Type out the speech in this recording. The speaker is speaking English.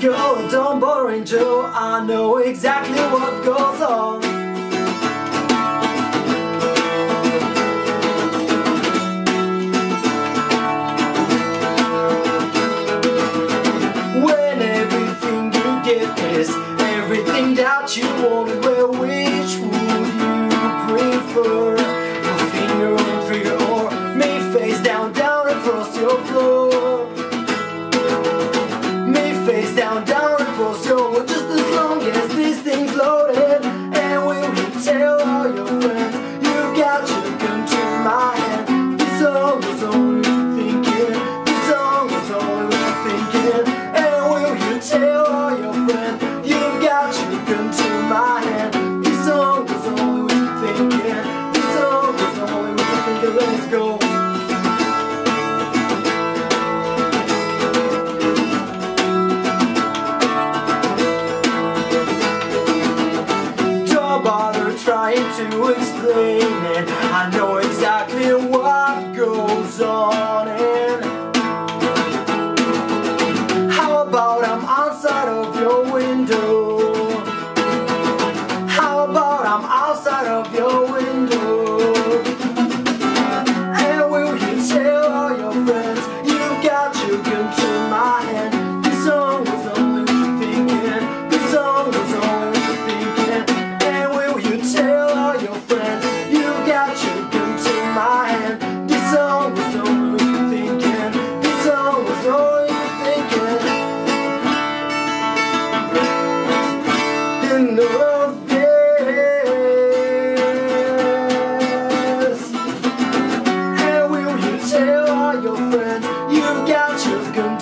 go, don't bother Joe. I know exactly what goes on. When everything you get is everything that you want, well, which would you prefer? Your finger on trigger or me face down, down across your floor? Down, down your floor, trying to explain it. I know exactly And will you tell all your friends you've got your gun